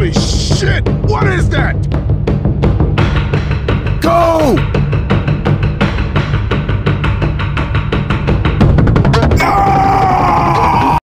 Holy shit! What is that?